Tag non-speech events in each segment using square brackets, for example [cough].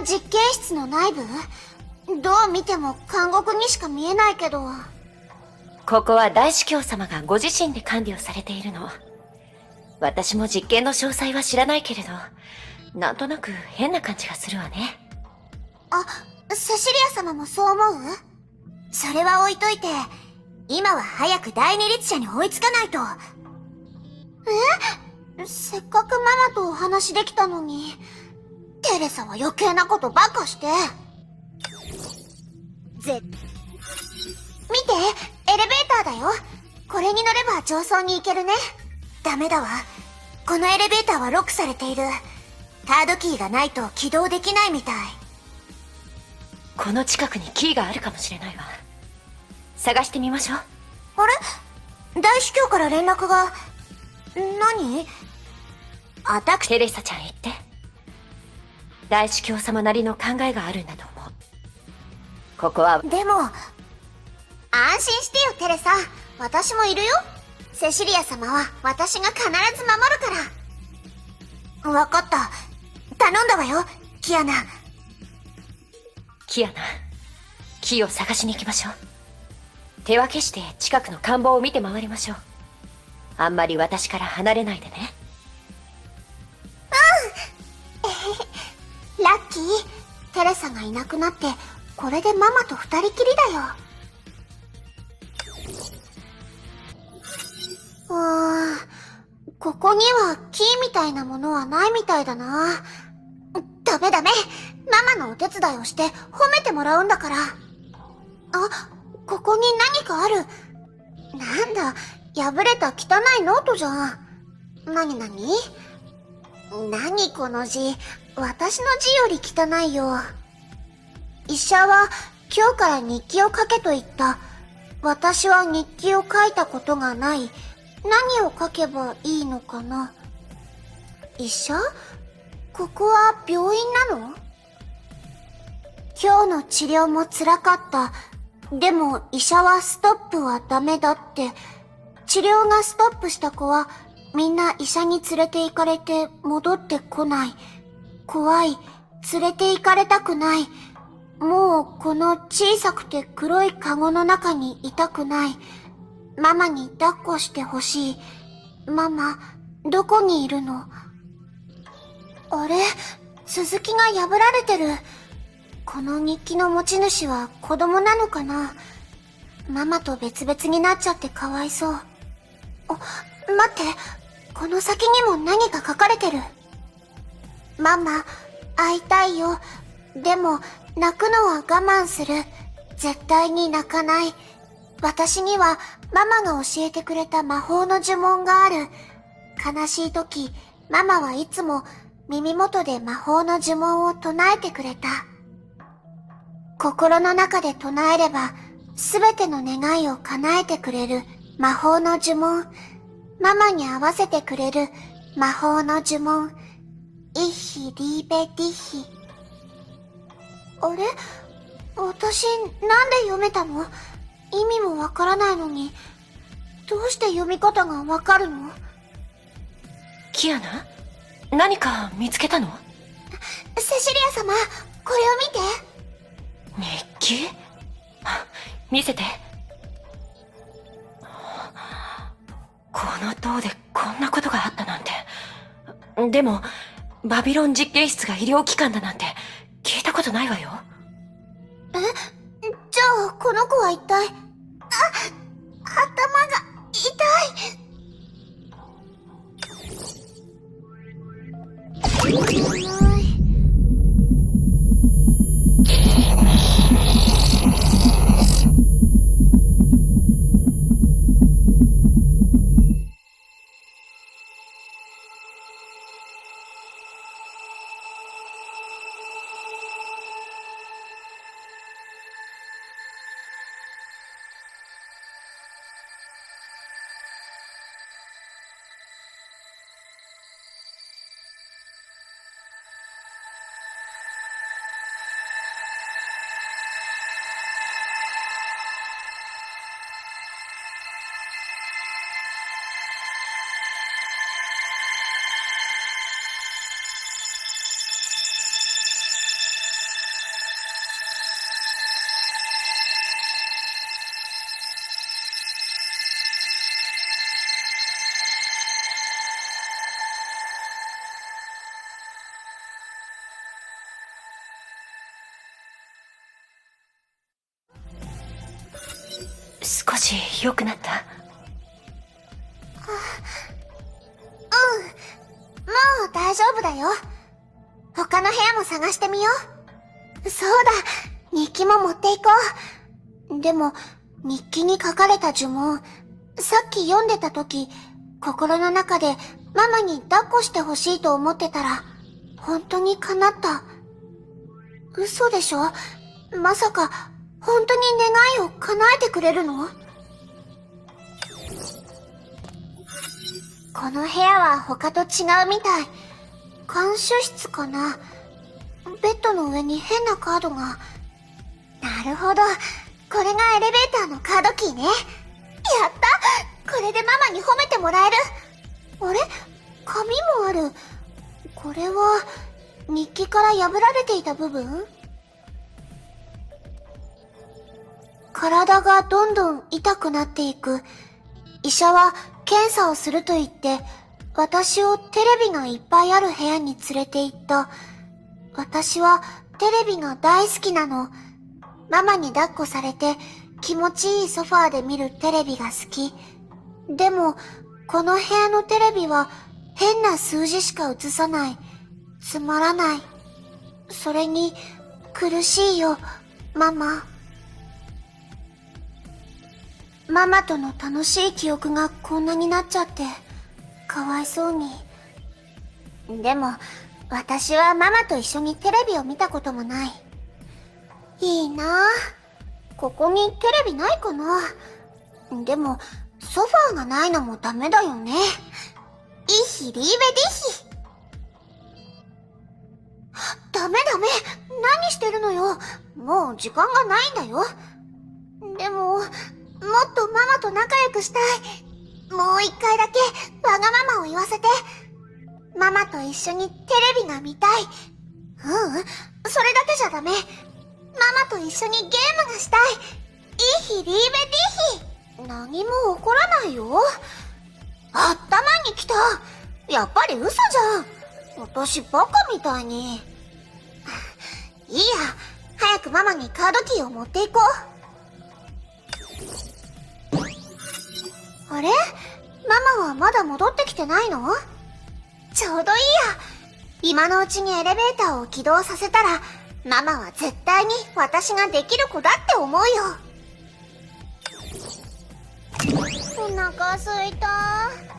が実験室の内部？どう見ても監獄にしか見えないけど。ここは大司教様がご自身で管理をされているの。私も実験の詳細は知らないけれど、なんとなく変な感じがするわね。あ、セシリア様もそう思う？それは置いといて、今は早く第二律者に追いつかないと。え？せっかくママとお話できたのに、テレサは余計なことばっかして。ぜ、見て、エレベーターだよ。これに乗れば上層に行けるね。ダメだわ。このエレベーターはロックされている。カードキーがないと起動できないみたい。この近くにキーがあるかもしれないわ。探してみましょう。あれ？大司教から連絡が。何？アタックテレサちゃん言って。大司教様なりの考えがあるんだと思う。ここは。でも、安心してよ、テレサ。私もいるよ。セシリア様は私が必ず守るから。わかった。頼んだわよ、キアナ。キアナ、木を探しに行きましょう。手分けして近くの官房を見て回りましょう。あんまり私から離れないでね。うん。ラッキー。テレサがいなくなって、これでママと二人きりだよ。あーん、ここにはキーみたいなものはないみたいだな。ダメダメ。ママのお手伝いをして褒めてもらうんだから。あ、ここに何かある。なんだ、破れた汚いノートじゃん。なになに何この字？私の字より汚いよ。医者は今日から日記を書けと言った。私は日記を書いたことがない。何を書けばいいのかな医者？ここは病院なの？今日の治療も辛かった。でも医者はストップはダメだって。治療がストップした子はみんな医者に連れて行かれて戻ってこない。怖い。連れて行かれたくない。もうこの小さくて黒いカゴの中にいたくない。ママに抱っこしてほしい。ママ、どこにいるの？あれ？続きが破られてる。この日記の持ち主は子供なのかな？ママと別々になっちゃってかわいそう。あ、待って。この先にも何か書かれてる。ママ、会いたいよ。でも、泣くのは我慢する。絶対に泣かない。私にはママが教えてくれた魔法の呪文がある。悲しい時、ママはいつも耳元で魔法の呪文を唱えてくれた。心の中で唱えれば、すべての願いを叶えてくれる魔法の呪文。ママに合わせてくれる魔法の呪文。イッヒリーベディヒ。あれ？私、なんで読めたの？意味もわからないのに、どうして読み方がわかるの？キアナ？何か見つけたの？セシリア様、これを見て。日記？見せて。この塔でこんなことがあったなんて。でも、バビロン実験室が医療機関だなんて聞いたことないわよ。え？じゃあ、この子は一体、あ、頭が痛い。[laughs] し良くなった？うん。もう大丈夫だよ。他の部屋も探してみよう。そうだ。日記も持っていこう。でも、日記に書かれた呪文、さっき読んでた時、心の中でママに抱っこしてほしいと思ってたら、本当に叶った。嘘でしょ？まさか、本当に願いを叶えてくれるの？この部屋は他と違うみたい。監視室かな？ベッドの上に変なカードが。なるほど。これがエレベーターのカードキーね。やったこれでママに褒めてもらえる。あれ？紙もある。これは、日記から破られていた部分？体がどんどん痛くなっていく。医者は検査をすると言って、私をテレビがいっぱいある部屋に連れて行った。私はテレビが大好きなの。ママに抱っこされて気持ちいいソファーで見るテレビが好き。でも、この部屋のテレビは変な数字しか映さない。つまらない。それに、苦しいよ、ママ。ママとの楽しい記憶がこんなになっちゃって、かわいそうに。でも、私はママと一緒にテレビを見たこともない。いいなぁ。ここにテレビないかなでも、ソファーがないのもダメだよね。イヒリーベディヒ。ダメダメ何してるのよもう時間がないんだよ。で、ももっとママと仲良くしたい。もう一回だけわがままを言わせて。ママと一緒にテレビが見たい。ううん、それだけじゃダメ。ママと一緒にゲームがしたい。イヒリーベディヒ。何も起こらないよ。頭に来た。やっぱり嘘じゃん。私バカみたいに。[sighs] いいや、早くママにカードキーを持っていこう。あれ？ママはまだ戻ってきてないの？ちょうどいいや。今のうちにエレベーターを起動させたら、ママは絶対に私ができる子だって思うよ。お腹すいた。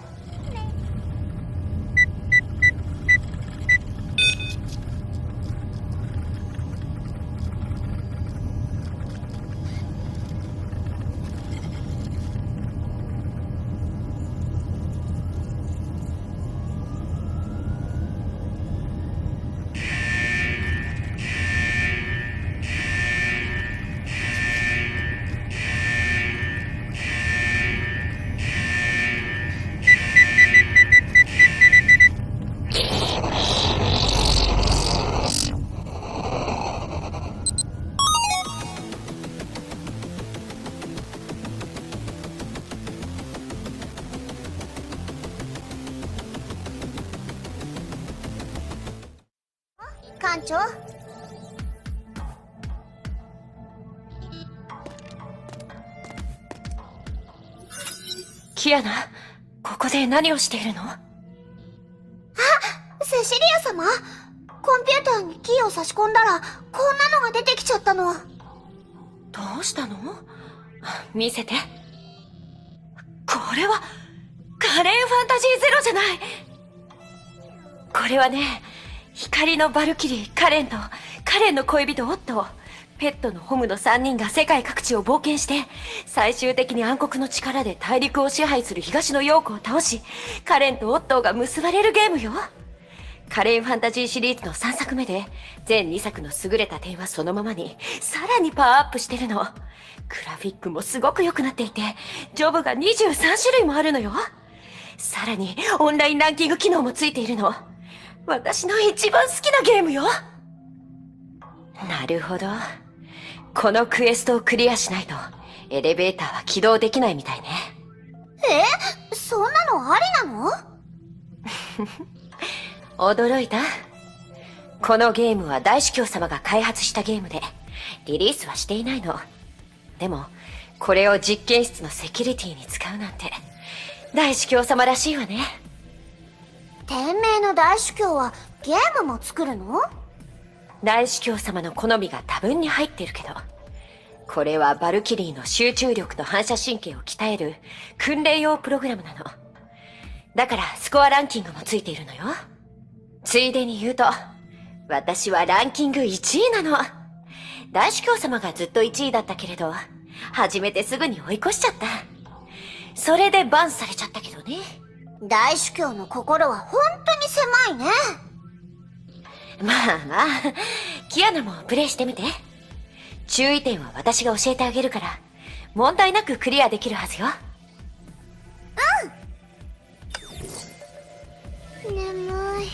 キアナ、ここで何をしているの？セシリア様。コンピューターにキーを差し込んだら、こんなのが出てきちゃったの。どうしたの？見せて。これは、カレンファンタジーゼロじゃない。これはね、光のバルキリー、カレンと、カレンの恋人オット、ペットのホムの3人が世界各地を冒険して、最終的に暗黒の力で大陸を支配する東の陽子を倒し、カレンとオットーが結ばれるゲームよ。カレンファンタジーシリーズの3作目で、全2作の優れた点はそのままに、さらにパワーアップしてるの。グラフィックもすごく良くなっていて、ジョブが23種類もあるのよ。さらに、オンラインランキング機能もついているの。私の一番好きなゲームよなるほど。このクエストをクリアしないと、エレベーターは起動できないみたいね。え？そんなのありなの？[laughs] 驚いた？このゲームは大司教様が開発したゲームで、リリースはしていないの。でも、これを実験室のセキュリティに使うなんて、大司教様らしいわね。天命の大主教はゲームも作るの？大司教様の好みが多分に入ってるけど、これはバルキリーの集中力と反射神経を鍛える訓練用プログラムなの。だからスコアランキングもついているのよ。ついでに言うと、私はランキング1位なの。大司教様がずっと1位だったけれど、始めてすぐに追い越しちゃった。それでバンされちゃったけどね。大主教の心は本当に狭いね。まあまあ、キアナもプレイしてみて。注意点は私が教えてあげるから、問題なくクリアできるはずよ。うん。眠い。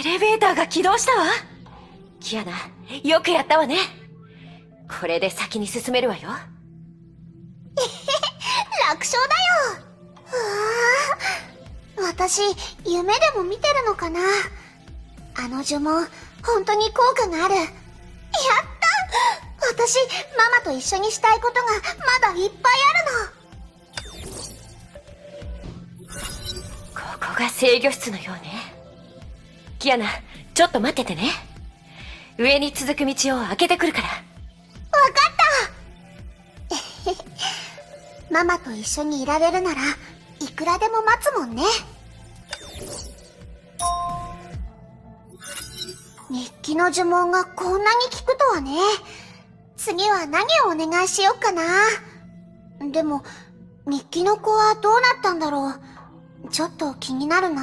エレベーターが起動したわ。キアナ、よくやったわね。これで先に進めるわよ。[laughs] 楽勝だよ。うわ私、夢でも見てるのかなあの呪文、本当に効果がある。やった私、ママと一緒にしたいことがまだいっぱいあるの。ここが制御室のようね。キアナ、ちょっと待っててね。上に続く道を開けてくるから。わかった [laughs] ママと一緒にいられるなら、いくらでも待つもんね。日記の呪文がこんなに効くとはね。次は何をお願いしよっかな。でも、日記の子はどうなったんだろう。ちょっと気になるな。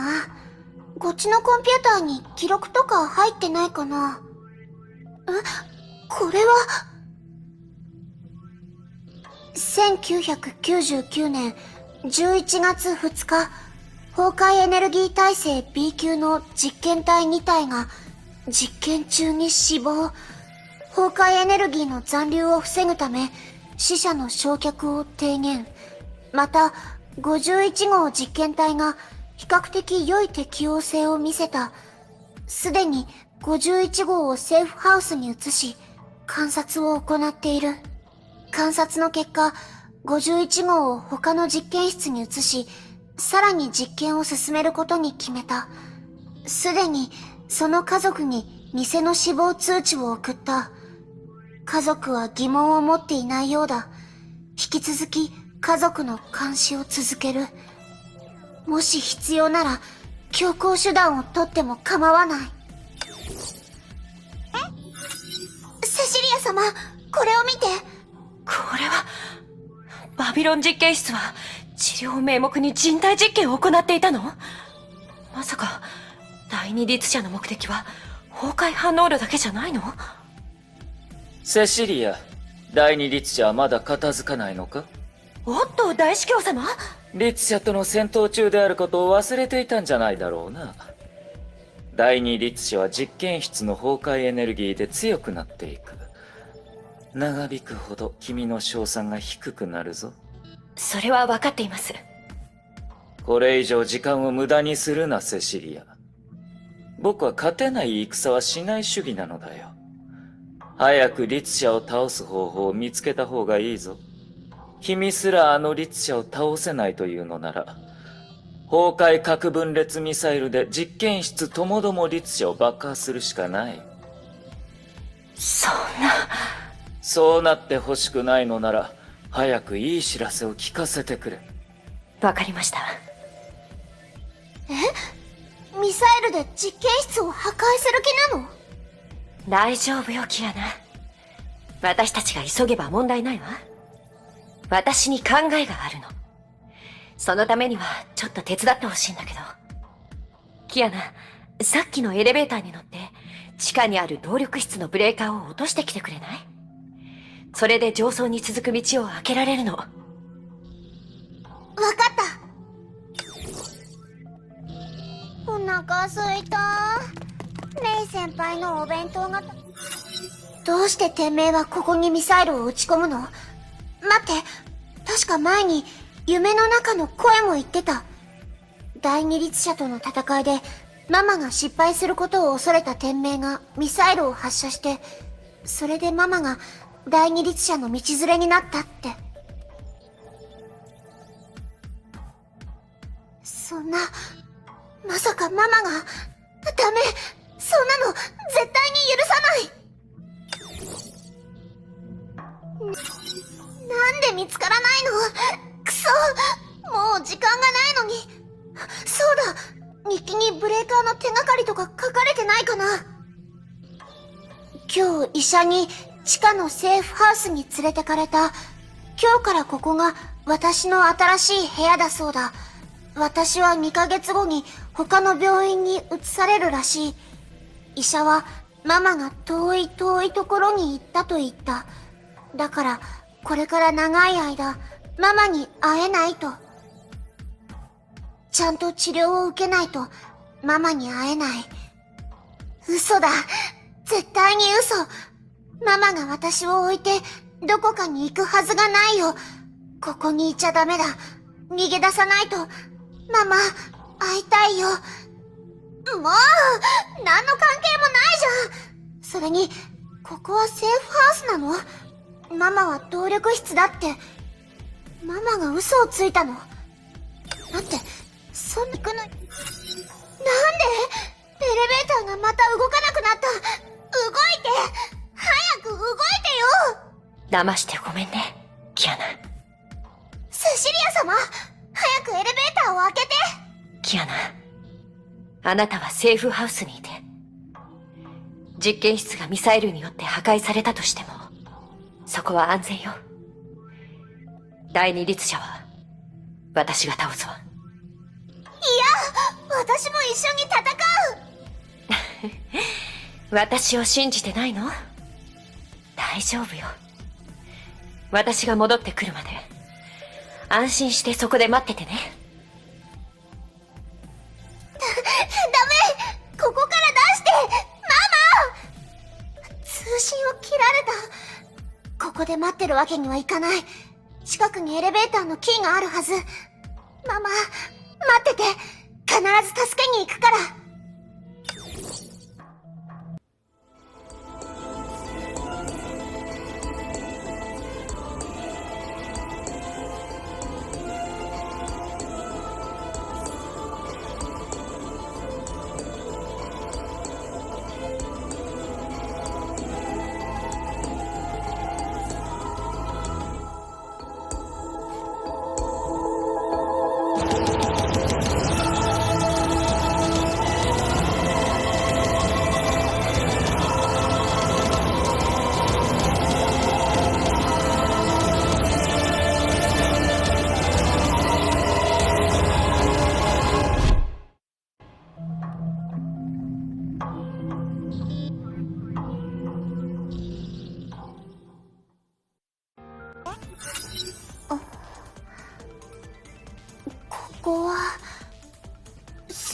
こっちのコンピューターに記録とか入ってないかな。え？これは、1999年11月2日、崩壊エネルギー耐性 B 級の実験体2体が実験中に死亡。崩壊エネルギーの残留を防ぐため死者の焼却を低減。また、51号実験体が比較的良い適応性を見せた。すでに51号をセーフハウスに移し、観察を行っている。観察の結果、51号を他の実験室に移し、さらに実験を進めることに決めた。すでに、その家族に偽の死亡通知を送った。家族は疑問を持っていないようだ。引き続き家族の監視を続ける。もし必要なら、強行手段をとっても構わない。え？セシリア様、これを見て。これは、バビロン実験室は治療名目に人体実験を行っていたの？まさか、第二律者の目的は崩壊反応炉だけじゃないの？セシリア、第二律者はまだ片付かないのか？おっと、大司教様律者との戦闘中であることを忘れていたんじゃないだろうな。第二律者は実験室の崩壊エネルギーで強くなっていく。長引くほど君の賞賛が低くなるぞ。それは分かっています。これ以上時間を無駄にするな、セシリア。僕は勝てない戦はしない主義なのだよ。早く律者を倒す方法を見つけた方がいいぞ。君すらあの律者を倒せないというのなら、崩壊核分裂ミサイルで実験室ともども律者を爆破するしかない。そんな。そうなってほしくないのなら、早くいい知らせを聞かせてくれ。わかりました。え？ミサイルで実験室を破壊する気なの？大丈夫よ、キアナ。私たちが急げば問題ないわ。私に考えがあるの。そのためには、ちょっと手伝ってほしいんだけど。キアナ、さっきのエレベーターに乗って、地下にある動力室のブレーカーを落としてきてくれない？それで上層に続く道を開けられるの。わかったお腹すいた。レイ先輩のお弁当が、どうしててめえはここにミサイルを撃ち込むの？待って、確か前に夢の中の声も言ってた。第二律者との戦いでママが失敗することを恐れた天命がミサイルを発射して、それでママが第二律者の道連れになったって。そんな、まさかママが、ダメ、そんなの絶対に許さないなんで見つからないの？くそもう時間がないのに。そうだ日記にブレーカーの手がかりとか書かれてないかな今日医者に地下のセーフハウスに連れてかれた。今日からここが私の新しい部屋だそうだ。私は2ヶ月後に他の病院に移されるらしい。医者はママが遠い遠いところに行ったと言った。だから、これから長い間、ママに会えないと。ちゃんと治療を受けないと、ママに会えない。嘘だ。絶対に嘘。ママが私を置いて、どこかに行くはずがないよ。ここにいちゃダメだ。逃げ出さないと。ママ、会いたいよ。もう、何の関係もないじゃん。それに、ここはセーフハウスなの？ママは動力室だって。ママが嘘をついたの。待って、そんなくの、なんで？エレベーターがまた動かなくなった動いて早く動いてよ騙してごめんね、キアナ。セシリア様を開けてキアナ。あなたはセーフハウスにいて、実験室がミサイルによって破壊されたとしても、そこは安全よ。第二律者は、私が倒すわ。私も一緒に戦う [laughs] 私を信じてないの？大丈夫よ。私が戻ってくるまで、安心してそこで待っててね。ダメここから出してママ通信を切られた。ここで待ってるわけにはいかない。近くにエレベーターのキーがあるはず。ママ、待ってて。必ず助けに行くから。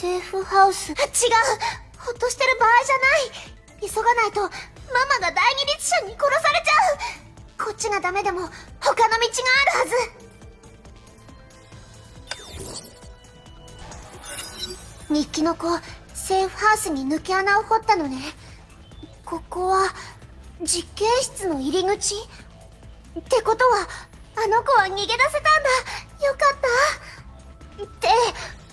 セーフハウス。違うほっとしてる場合じゃない急がないと、ママが第二律者に殺されちゃうこっちがダメでも、他の道があるはず日記の子、セーフハウスに抜け穴を掘ったのね。ここは、実験室の入り口？ってことは、あの子は逃げ出せたんだ。よかった。って、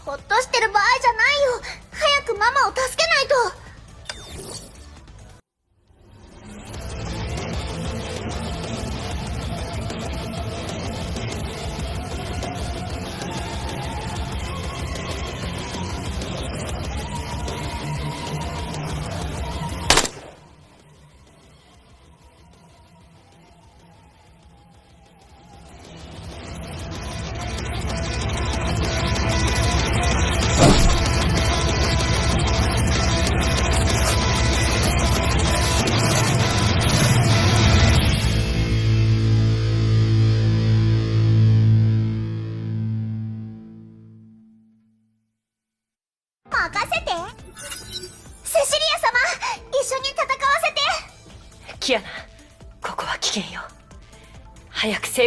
ほっとしてる場合じゃないよ。早くママを助けないと。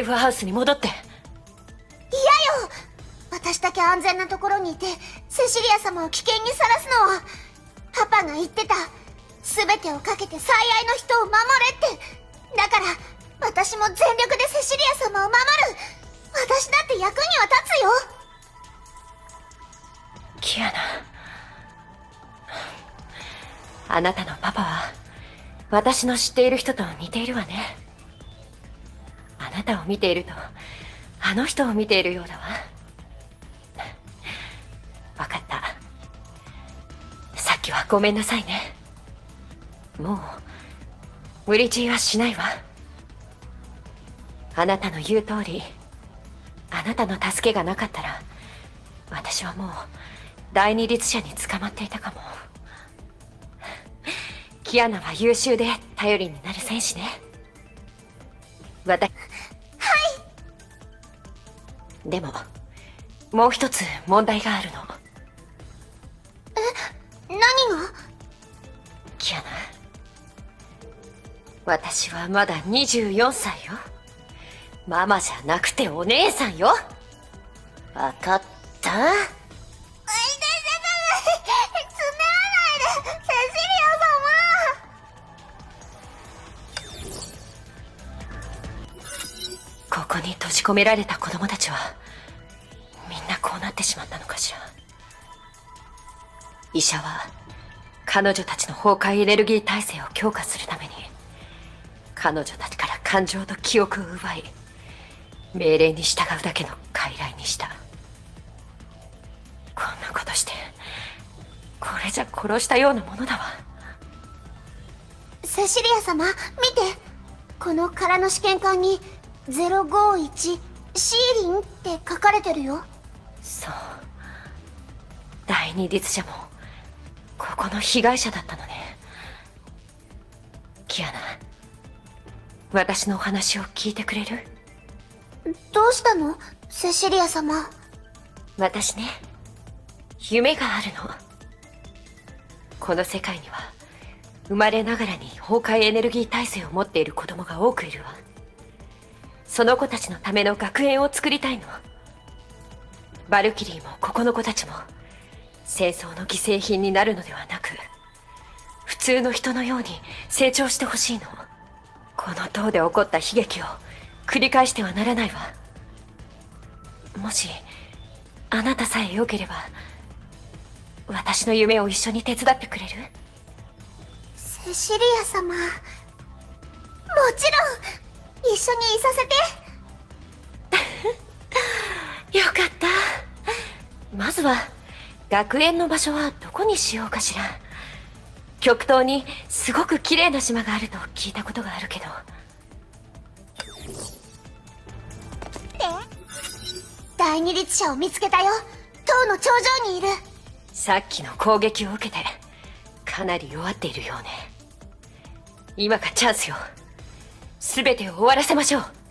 早くセーフハウスに戻って。嫌よ。私だけ安全なところにいてセシリア様を危険にさらすのはパパが言ってた全てをかけて最愛の人を守れって。だから私も全力でセシリア様を守る。私だって役には立つよ。キアナ。あなたのパパは私の知っている人と似ているわね。あなたを見ているとあの人を見ているようだわ。わかった。さっきはごめんなさいね。もう無理強いはしないわ。あなたの言う通りあなたの助けがなかったら私はもう第二律者に捕まっていたかも。キアナは優秀で頼りになる戦士ね。私でももう一つ問題があるの。何が？キアナ私はまだ24歳よ。ママじゃなくてお姉さんよ。わかったこに閉じ込められた子供たちはみんなこうなってしまったのかしら。医者は彼女たちの崩壊エネルギー体制を強化するために彼女たちから感情と記憶を奪い命令に従うだけの傀儡にした。こんなことしてこれじゃ殺したようなものだわ。セシリア様見て。この空の試験管に051シーリンって書かれてるよ。そう。第二律者もここの被害者だったのね。キアナ私のお話を聞いてくれる？どうしたの？セシリア様。私ね夢があるの。この世界には生まれながらに崩壊エネルギー体制を持っている子供が多くいるわその子たちのための学園を作りたいの。バルキリーもここの子たちも戦争の犠牲品になるのではなく普通の人のように成長してほしいの。この塔で起こった悲劇を繰り返してはならないわ。もしあなたさえ良ければ私の夢を一緒に手伝ってくれる？セシリア様。もちろん。一緒にいさせて。[laughs] よかった。まずは学園の場所はどこにしようかしら。極東にすごく綺麗な島があると聞いたことがあるけど。第二律者を見つけたよ。塔の頂上にいる。さっきの攻撃を受けてかなり弱っているようね。今がチャンスよ全てを終わらせましょう。